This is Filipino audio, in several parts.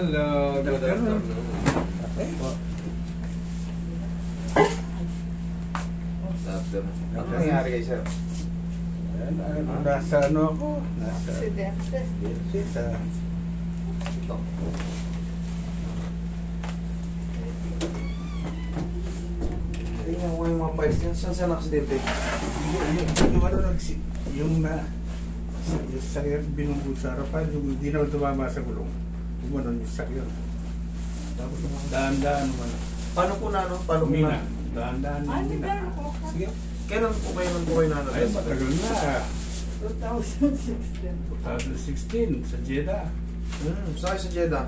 Hello, Good afternoon. Okay. Afternoon. Ano nangyari kay sir? Nasa ano ako? Nasa Aksidente. sa Ito. Tingnan mo yung mga files niya. Saan siya naksidente? yung, yung, yung ano nagsi- yung na yung sakyan binungkod sa harapan, yung hindi na tumama sa gulong. Yung ano yung sakyan. Tapos daan-daan naman. Paano po na ano? Paano po na? Daan-daan mina. meron ko. Sige. Kailan po kayo nang kayo na Ay, matagal na. 2016. 2016 sa Jeddah. Hmm, saan kayo sa Jeddah?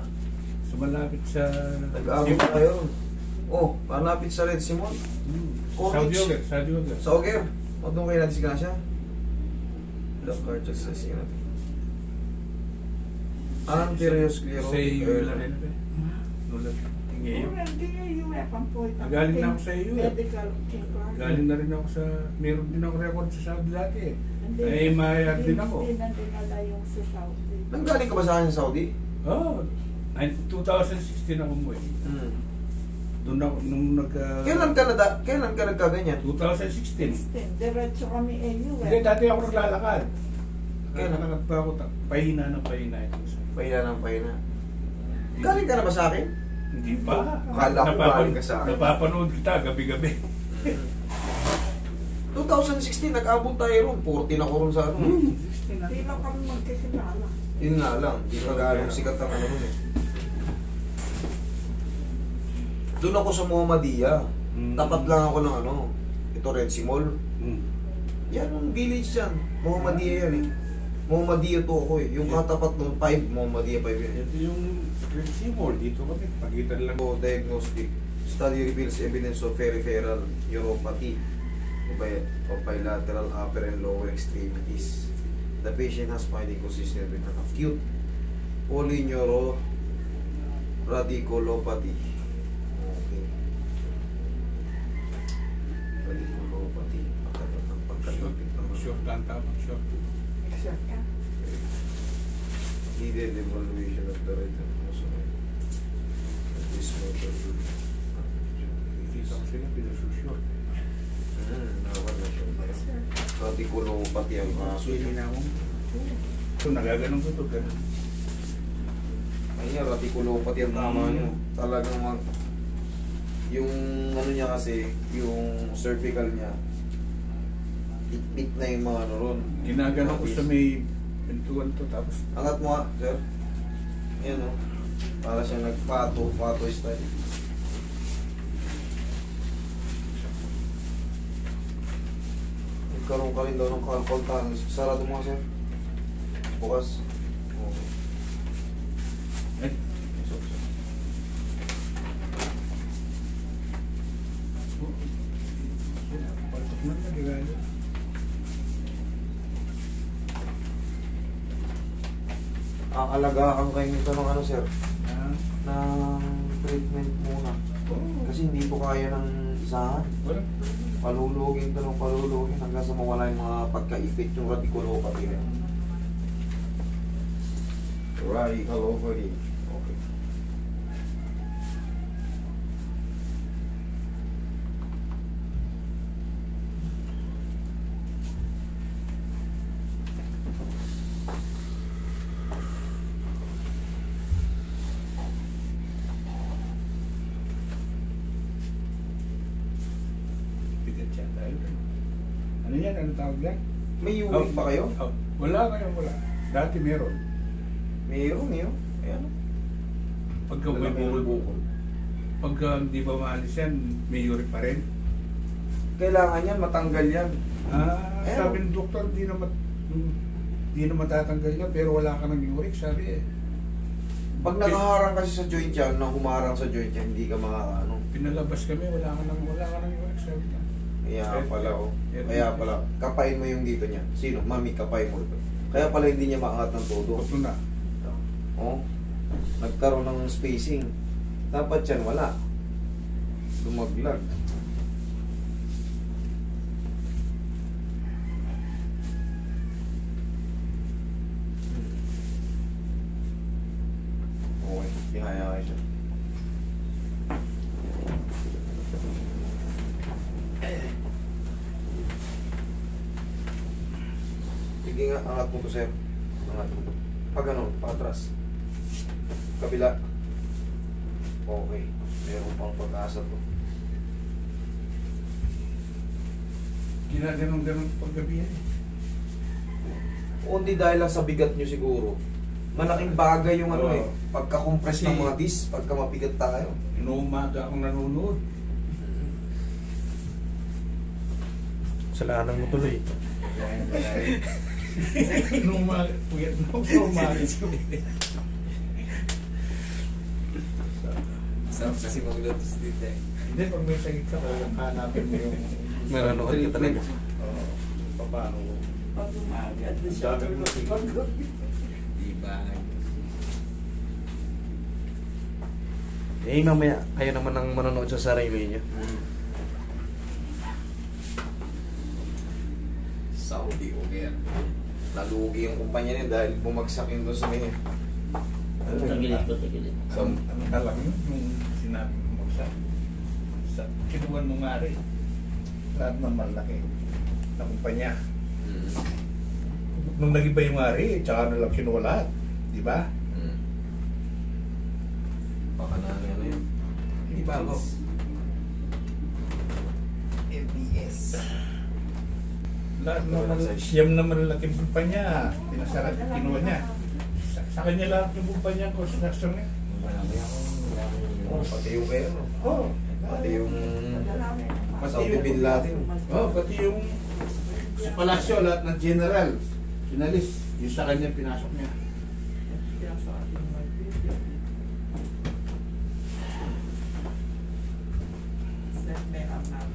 So malapit sa... Nag-aabot na kayo. Oh, malapit sa Red Simon. Hmm. Saudi Oger, Saudi Oger. Sa Oger. O doon kayo natin sa siya natin. Anterior Sa iyo early. lang rin. eh. Nulat. Tingayo. Hindi yung weapon po. ito. Galing na ako sa iyo, eh. Galing na rin ako sa... Meron din ako record sa Saudi dati eh. Eh, mayayag din ako. Hindi na dinala yung sa Saudi. Nanggaling ka ba sa akin sa Saudi? Oh, ay- 2016 ako mo eh. Hmm. Doon ako, nung nag... uh, Kailan ka na kailan ka nagkaganyan? 2016. 16. Diretso kami AU. Hindi, dati ako naglalakad. Kailan? Naglalakad pa ako, pahina ng pahina ito. Pahina ng pahina. Galing ka na ba sa akin? Hindi pa. Akala ko galing ka sa akin. Napapanood kita gabi-gabi. 2016, nag-abot tayo ron. 14 ako ron sa ano. Hmm. Hindi lang kami magkakilala. Yun nga lang, di pa gano'ng sikat ang ano eh. Doon ako sa Muhammadiyah. Hmm. Tapat lang ako ng ano, ito Red Simol. Hmm. Yan ang village dyan. Muhammadiyah yan eh. Muhammadiyah to ako eh. Yung katapat ng 5, Muhammadiyah 5 yan. Ito yung Seymour. Dito kami. Pagitan lang. So, diagnostic. Study reveals evidence of peripheral neuropathy of bi- of bilateral upper and lower extremities. The patient has finding consistent with an acute polyneuropathy. Okay. Radiculopathy. Pagkalapit ng Short lang tamang short. Sure ka? needed evaluation of the right and muscle. This motor. Kita ko sila, pinasushort. Hmm, nawala siya. Sure. Radiculopathy ang kaso. Hindi na ako. So, nagaganon ko ito. Ay, radiculopathy ang tama Mm. nyo. Talagang mag... Yung ano niya kasi, yung cervical niya, ikpit na yung mga ano ron. Ginagano ko sa may pintuan to. Tapos, Angat mo nga, sir. Yan o. Para siya nagpato, pato style. Nagkaroon ka rin daw ng carpal tunnel. Sarado mo sir. Bukas. Okay. eh, So, so. Paltok na na, digalo. Aalagaan kayo nito ng ano, sir? Ah, ng treatment muna. oh, Kasi hindi po kaya ng isahan. Palulugin to ng palulugin hanggang sa mawala yung mga pagkaipit yung radiculopathy na. Radiculopathy. Okay. Bigat siya tayo. Ano yan? Ano tawag yan? May uric pa kayo? Oh, wala kayo, wala. Dati meron. Mayroon, mayroon. Ayan. Pagka may bukol-bukol. Pagka hindi ba maalis yan, may uric pa rin. Kailangan yan, matanggal yan. Ah, Pero- sabi ng doktor, di na, mat, di na matatanggal yan, pero wala ka ng uric, sabi eh. Pag nakaharang kasi sa joint yan, na humarang sa joint yan, hindi ka makakaano. Pinalabas kami, wala ka ng, wala ka ng uric, sabi. Kaya pala, oh. kaya- Kaya pala, kapain mo yung dito niya. Sino? Mami, kapain mo ito. Kaya pala hindi niya maangat ng todo. Ito na. Oh, nagkaroon ng spacing. Dapat yan wala. Lumaglag. Okay, Sige nga, angat mo to sir. Angat mo. Pag ano, patras. Kabila. Okay. Meron pang pag-asa to. Ginaganon-ganon paggabi yan. O hindi dahil lang sa bigat nyo siguro. Malaking bagay yung ano Oo. eh. Pagka-compress ng Kasi- mga dis, pagka mabigat tayo. Inuumaga akong nanonood. Salanan mo tuloy. Na ako sa umaga. Sarap kasi maglutos dito eh. Hindi, pag may sakit ka, kung hanapin mo yung... Manonood ka talaga. Oo. paano ko. Pag umaga, di Ang siya. Pag Diba? Eh, mamaya, kayo naman ang manonood sa sarili niyo. Saudi o kaya. Nalugi yung kumpanya niya dahil bumagsak yun doon sa may... Tagilid ko, tagilid. Sa, Ang, ang talang yun, yung sinabi mo sa sa kinuwan ng ari. Lahat ng malaki na kumpanya. mm, Nung nag-iba yung ari, tsaka na lang kinuha lahat. Di ba? mm. Baka na ano yun. Hindi ba ako? LBS. Lahat naman, siyam na malalaking kumpanya. Pinasara, kinuha niya. Sa, sa kanya lahat yung kumpanya construction niya. Oh, pati yung kaya? Oo. Pati yung... Madalami. Pati Saudi yung- Bin Laden. Oh, pati yung sa palasyo, lahat ng general, pinalis. Yung sa kanya pinasok niya. Kaya sa akin, magbibigay. Set me up now.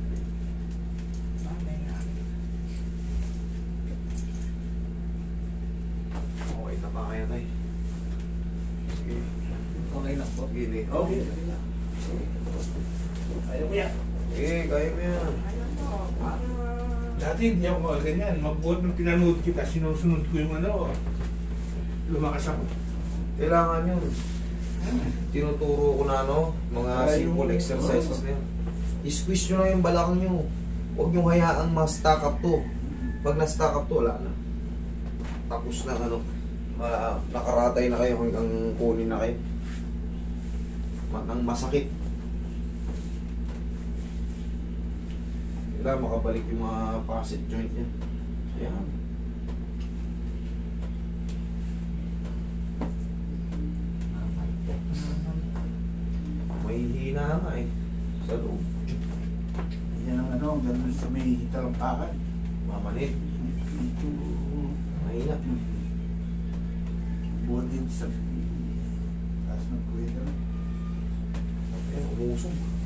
Mamaya. Okay na ba kaya tayo? Sige. Okay lang po. Gili. Okay. Ayaw mo yan. Sige, kaya mo yan. Ayun po, para... Dati hindi ako mga ganyan. Magbuhat nung pinanood kita, sinusunod ko yung ano. Lumakas ako. Kailangan yun. Tinuturo ko na ano, mga Ay, simple exercises na yun. I-squeeze nyo lang yung balakang nyo. Huwag nyo hayaang ma-stack up to. Pag na-stack up to, wala na. Tapos na ano, nakaratay na kayo hanggang kunin na kayo. Nang masakit. Kailangan makabalik yung mga facet joint niya. Ayan. May hina nga eh. Sa loob. Yan ang ano, ganun sa may talampakan. Mamanit. Mahina. Buhat din sa taas ng kuweta. Ayan, umusog.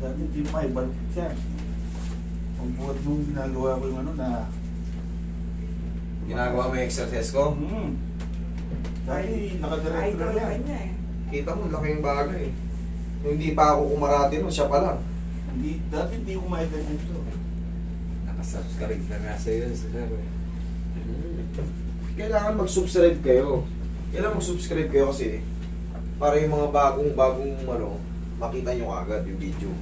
Dati hindi maibalik siya. Ang buhat nung ginagawa ko yung ano na... Ginagawa mo yung exercise ko. Hmm. Dati nakadiretso na yan. eh. Kita mo, laking bagay. Hindi pa ako kumarati nun, siya pa lang. Hindi, dati hindi ko maibalik ito. Nakasubscribe na nga sa'yo, sir. Kailangan mag-subscribe kayo. Kailangan mag-subscribe kayo kasi para yung mga bagong-bagong ano, makita nyo agad yung video.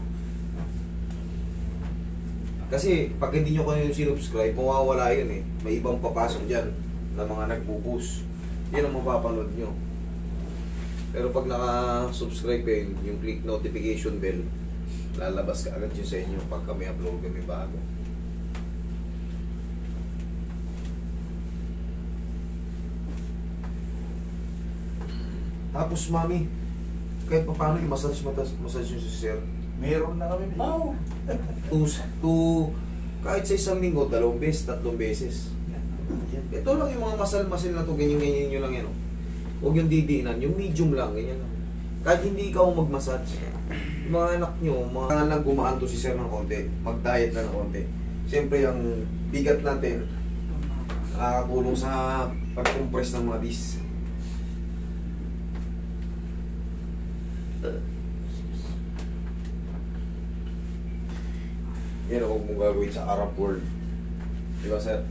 Kasi pag hindi nyo kayo sinubscribe, mawawala yun eh. May ibang papasok dyan na mga nagbo-boost. Yun ang mapapanood nyo. Pero pag naka-subscribe kayo, yung click notification bell, lalabas ka agad yun sa inyo pag kami upload kami bago. Tapos mami, kahit pa paano i-massage massage, nyo si sir. Meron na kami. Wow! To, to, kahit sa isang linggo, dalawang beses, tatlong beses. Ito lang yung mga masal-masal na to, ganyan-ganyan nyo lang yan. oh. Huwag yung didiinan, yung medium lang, ganyan lang. Kahit hindi ikaw mag-massage, yung mga anak nyo, mga anak gumaan to si sir ng konti, mag-diet na ng konti. Siyempre, yung bigat natin, nakakatulong sa pag-compress ng mga disc. Yan ang huwag mong gagawin sa Arab world. Di ba, sir?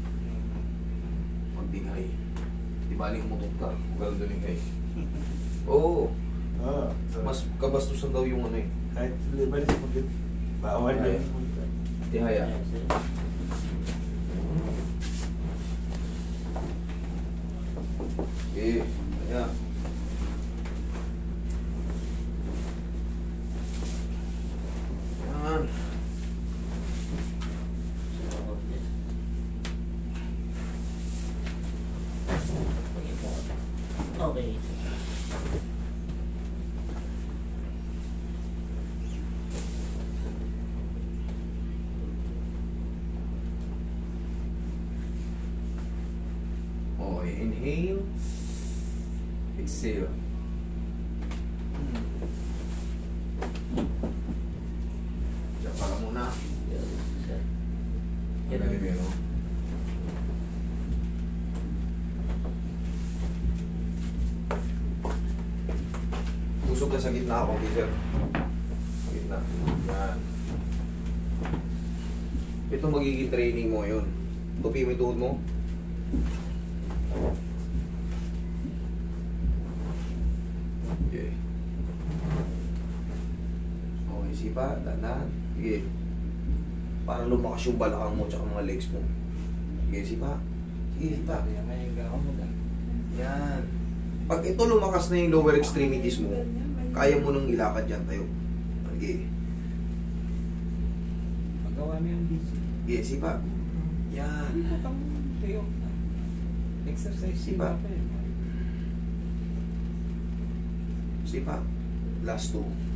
Magbigay. Di ba aling umutot ka? Huwag ganun doon kayo. Oo. Ah, so, Mas kabastusan daw yung ano eh. kahit mo din. Bawal yan. Tihaya. Eh, ayan. Yan. Okay. Okay, inhale. Exhale. Diyan lang muna. Magaling no? Usog na sa gitna ako, sir. Sa gitna. Yan. Ito magiging training mo yun. Tupi mo yung tuhod mo. Okay. Sipa, dandan. Sige. Para lumakas yung balakang mo tsaka mga legs mo. Sige, sipa. Sige, sipa. Yan. Pag ito lumakas na yung lower extremities mo, kaya mo nang ilakad yan tayo. Sige. Magawa mo yung busy. Sige, sipa. Yan. Exercise Sipa. pa eh. Sipa. Last two.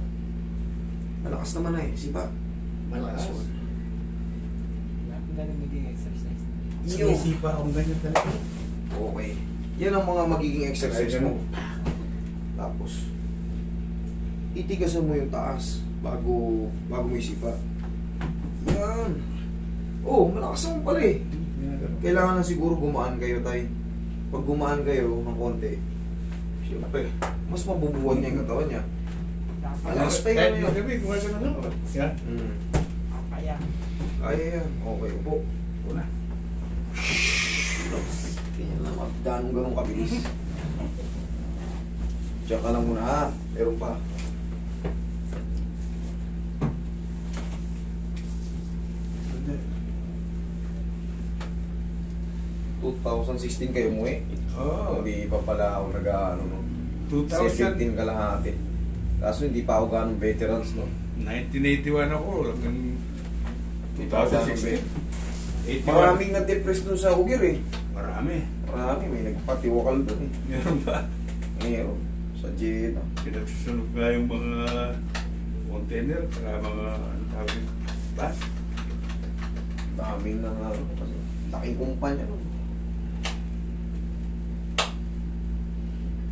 Malakas naman na eh. Sipa. Malakas. One. Lahat na rin maging exercise. Iyo. Sinisipa akong ganyan talaga. Okay. Yan ang mga magiging exercise mo. Tapos, itigasan mo yung taas bago bago mo isipa. Yan. Oh, malakas naman pala eh. Kailangan na siguro gumaan kayo, tay. Pag gumaan kayo ng konti, siyempre, mas mabubuwag niya yung katawan niya. Malakas pa yun. Kahit magabi, kung asa na lang. Yan. Hmm. Kaya. Kaya yan. Okay, upo. Una. Ganyan lang, ganong ganong kabilis. Diyan ka lang muna ha. Meron pa. Hindi. 2016 kayo mo eh. Oo. Hindi pa pala ako nag-ano no. 2000. 17 ka lang ate. Kaso hindi pa ako ganong veterans no. 1981 ako. Hanggang 2016. 81. Maraming na-depress dun sa Ugir eh. Marami. Marami, may nagpatiwakal dun eh. Meron ba? Meron. Sa Jeddah. Pinagsusunog nga yung mga container, saka mga ano tawag bus. Daming na nga. ano, Kasi laking kumpanya no.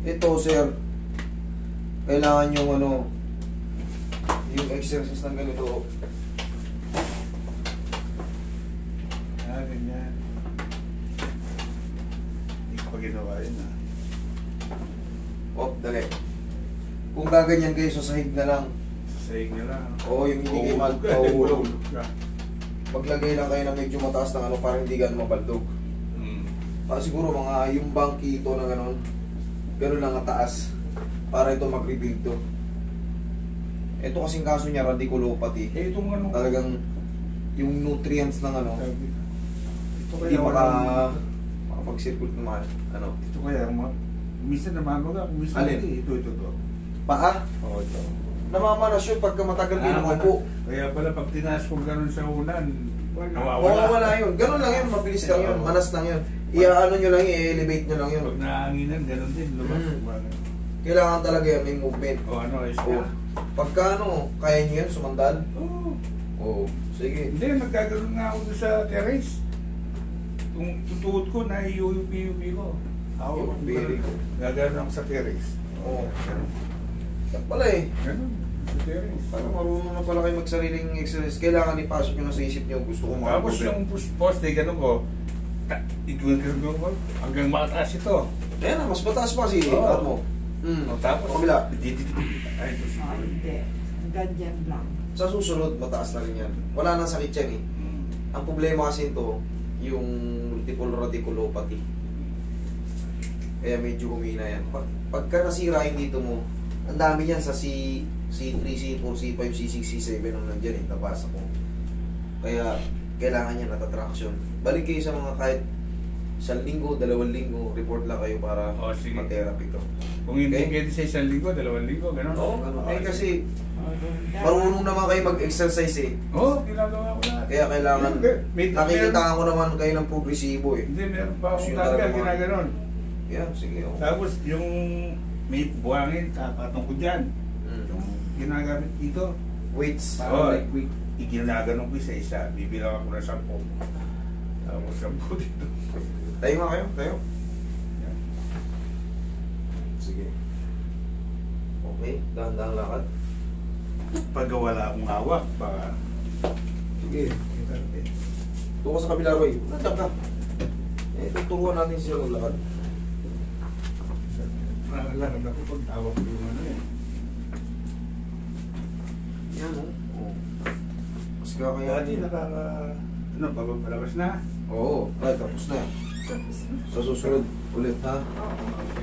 Ito sir, kailangan yung ano, yung exercise ng ganito. Ah, ganyan. Hindi ko pa ginawa yun ah. Oh, dali. Kung gaganyan kayo sa sahig na lang, Sasayig na lang. Oo, yung hindi kayo magpahulog. maglagay lang kayo ng medyo mataas ng ano para hindi ganun mabaldog. Mm. Para siguro mga yung bangkito na gano'n, gano'n lang kataas para ito mag-rebuild to. Ito kasing kaso niya, radiculopathy. Eh, itong ano, Talagang yung nutrients ng ano, ito hindi kaya maka, walang- makapag-circulate mga, ano, ito kaya, mga, minsan namamaga, minsan Alin? hindi. Ito, ito, ito. paa. Oo, ito. Namamanas yun pagka matagal kayo Ah, nakaupo. Kaya pala pag tinaas ko gano'n sa unan, Oo, nawawala. wala yun. Ganun lang yun, mabilis lang yun, Oo. manas lang yun. Iaano nyo lang, i-elevate nyo lang yun. Pag nahanginan, gano'n din. Lumabas. Mm. Kailangan talaga yan, may movement. O ano, is Oo. Pagka ano, kaya nyo yan, sumandal? Oo. Oo. Sige. Hindi, nagkaganon nga ako sa terrace. Yung tutuot ko, na-UUP-UP ko. Ako. Gaganon ako sa terrace. Oo. Ganun. Yan pala eh. Ganun, sa terrace. Para marunong na pala kayo magsariling exercise. Kailangan ipasok nyo na sa isip nyo, gusto ko mga Tapos yung post- poste, ganun ko, igagano ko, hanggang mataas ito. Ayan na, mas mataas pa si ano mo. Hmm. O, tapos, Kabila. di- di- di- Ay, ito Ah, hindi. Ganyan lang. Sa susunod, mataas na rin yan. Wala nang sakit yan eh. Mm. Ang problema kasi ito, yung multiple radiculopathy. Kaya medyo humina yan. Pag, pagka nasira yung dito mo, ang dami yan sa C, C3, C4, C5, C6, C7 nung nandyan eh, nabasa ko. Kaya, kailangan niya natatraction. Balik kayo sa mga kahit isang linggo, dalawang linggo, report lang kayo para Oh, sige. ma-therapy to. Kung hindi Okay. pwede sa isang linggo, dalawang linggo, gano'n. Oo, Oo, eh, kasi Oh, marunong naman kayo mag-exercise eh. Oo, ginagawa ko lahat. Kaya kailangan, may- nakikita ko naman kayo ng progresibo eh. Hindi, meron pa akong mga- ginaganon. Yan, sige. Oh. Tapos yung may buhangin, kakatong ko dyan. Mm. Yung ginagamit dito. Weights. Oo, oh, iginaganon ko isa-isa. Bibilang ako ng sampo. Tapos sampo dito. Tayo nga kayo, tayo. Yan. Sige. Okay, dahan-dahan lakad. Pag wala akong hawak, baka... Sige. Doon ka sa kabila, Roy. Nandiyan ka. Eh, tuturuan natin siya ng lakad. Nakalakad ako pag tawag ko yung ano eh. Yan, oh. oh. Mas kaya Dati nakaka... Ano, papapalabas na? Oo, ay, tapos na. Sa susunod ulit, ha? Oo.